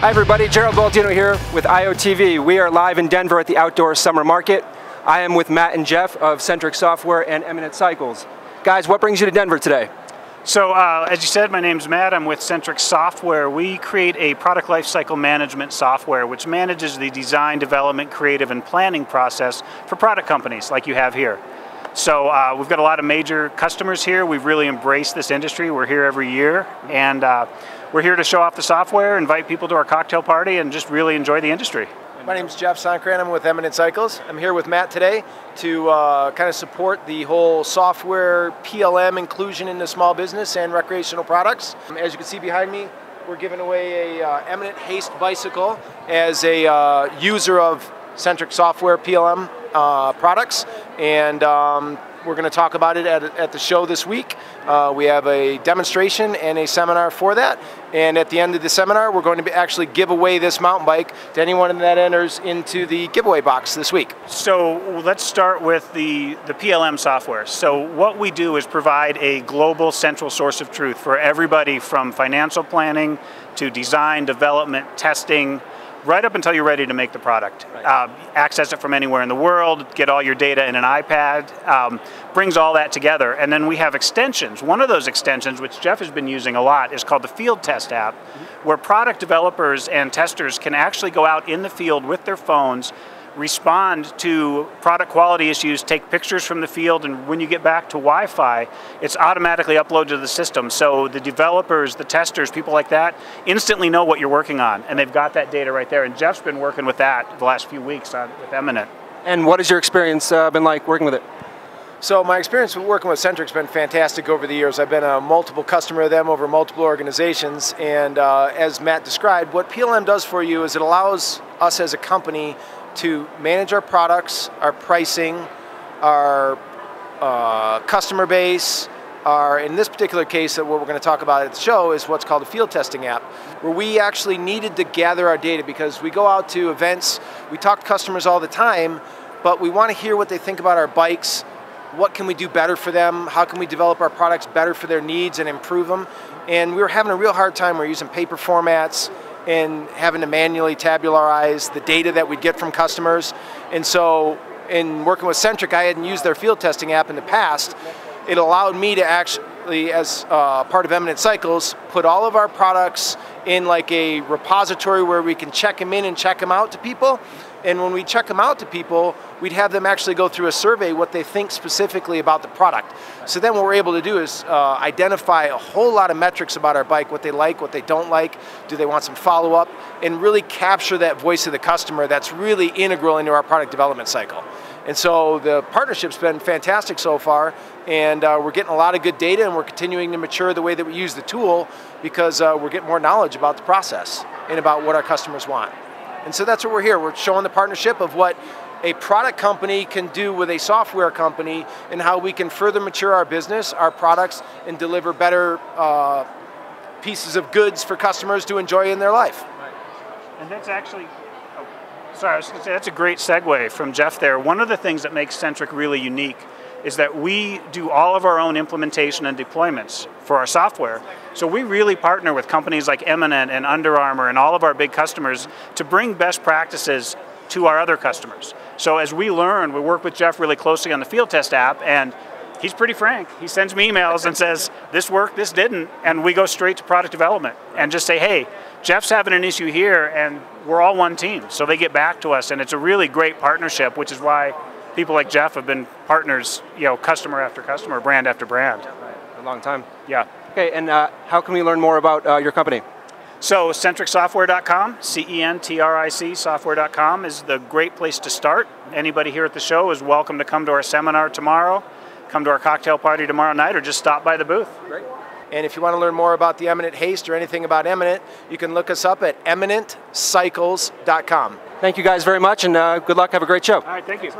Hi everybody, Gerald Baldino here with IOTV. We are live in Denver at the Outdoor Summer Market. I am with Matt and Jeff of Centric Software and Eminent Cycles. Guys, what brings you to Denver today? So, uh, as you said, my name's Matt. I'm with Centric Software. We create a product lifecycle management software which manages the design, development, creative, and planning process for product companies like you have here. So uh, we've got a lot of major customers here. We've really embraced this industry. We're here every year, and uh, we're here to show off the software, invite people to our cocktail party, and just really enjoy the industry. My name is Jeff Sonkran. I'm with Eminent Cycles. I'm here with Matt today to uh, kind of support the whole software PLM inclusion into small business and recreational products. As you can see behind me, we're giving away a uh, Eminent Haste bicycle as a uh, user of Centric Software PLM uh, products, and um, we're going to talk about it at, at the show this week. Uh, we have a demonstration and a seminar for that, and at the end of the seminar, we're going to actually give away this mountain bike to anyone that enters into the giveaway box this week. So let's start with the, the PLM software. So what we do is provide a global central source of truth for everybody from financial planning to design, development, testing, right up until you're ready to make the product. Right. Uh, access it from anywhere in the world, get all your data in an iPad, um, brings all that together. And then we have extensions. One of those extensions, which Jeff has been using a lot, is called the Field Test app, mm-hmm. where product developers and testers can actually go out in the field with their phones respond to product quality issues, take pictures from the field, and when you get back to Wi-Fi, it's automatically uploaded to the system. So the developers, the testers, people like that, instantly know what you're working on, and they've got that data right there. And Jeff's been working with that the last few weeks on, with Eminent. And what has your experience uh, been like working with it? So my experience with working with Centric's been fantastic over the years. I've been a multiple customer of them over multiple organizations, and uh, as Matt described, what PLM does for you is it allows us as a company to manage our products, our pricing, our uh, customer base, our, in this particular case, that what we're going to talk about at the show is what's called a field testing app, where we actually needed to gather our data because we go out to events, we talk to customers all the time, but we want to hear what they think about our bikes, what can we do better for them, how can we develop our products better for their needs and improve them. And we were having a real hard time, we're using paper formats, and having to manually tabularize the data that we'd get from customers. And so in working with Centric, I hadn't used their field testing app in the past. It allowed me to actually, as uh, part of Eminent Cycles, put all of our products in like a repository where we can check them in and check them out to people. And when we check them out to people, we'd have them actually go through a survey what they think specifically about the product. So then what we're able to do is uh, identify a whole lot of metrics about our bike, what they like, what they don't like, do they want some follow up, and really capture that voice of the customer that's really integral into our product development cycle. And so the partnership's been fantastic so far, and uh, we're getting a lot of good data, and we're continuing to mature the way that we use the tool because uh, we're getting more knowledge about the process and about what our customers want. And so that's what we're here. We're showing the partnership of what a product company can do with a software company and how we can further mature our business, our products, and deliver better uh, pieces of goods for customers to enjoy in their life. Right. And that's actually, sorry, say, that's a great segue from Jeff there. One of the things that makes Centric really unique is that we do all of our own implementation and deployments for our software. So we really partner with companies like Eminent and Under Armour and all of our big customers to bring best practices to our other customers. So as we learn, we work with Jeff really closely on the field test app and he's pretty frank. He sends me emails and says, this worked, this didn't, and we go straight to product development and just say, hey, Jeff's having an issue here and we're all one team. So they get back to us and it's a really great partnership, which is why people like Jeff have been partners, you know, customer after customer, brand after brand. Right. A long time. Yeah. Okay, and uh, how can we learn more about uh, your company? So centricsoftware.com, C-E-N-T-R-I-C software.com is the great place to start. Anybody here at the show is welcome to come to our seminar tomorrow, come to our cocktail party tomorrow night, or just stop by the booth. Great. And if you want to learn more about the Eminent Haste or anything about Eminent, you can look us up at eminentcycles.com. Thank you guys very much, and uh, good luck. Have a great show. All right, thank you.